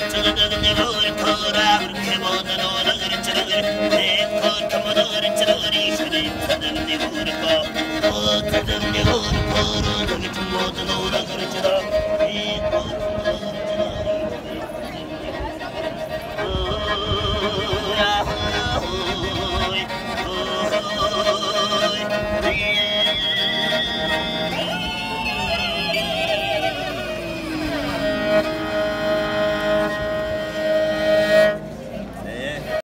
Come on,